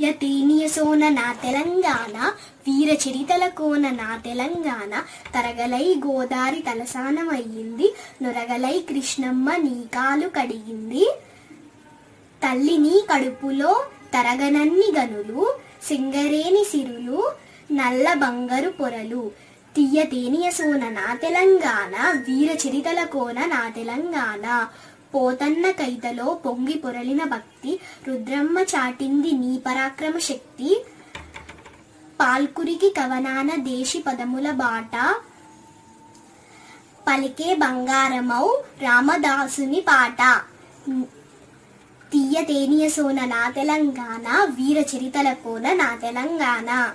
యతీనియ సోన నా తెలంగాణ వీర చరితల కోన నా తెలంగాణ తరగలై గోదారి తలసానమయ్యింది నొరగలై కృష్ణమ్మ నీ కాలు కడిగింది. తల్లిని కడుపులో తరగనన్ని గనులు సింగరేని సిరులు నల్ల బంగారు పొరలు. తీయ తేనియ సోన నా తెలంగాణ వీర చరితల కోన నా తెలంగాణ. పోతన్న కైతలో పొంగి పొరలిన భక్తి రుద్రమ్మ చాటింది నీ పరాక్రమ శక్తి. పాల్కురికి కవనాన దేశి పదముల బాట. పలికే బంగారమౌ రామదాసుని పాట. తీయ తేనియ సోన నా తెలంగాణ వీర చరితల కోన నా తెలంగాణ.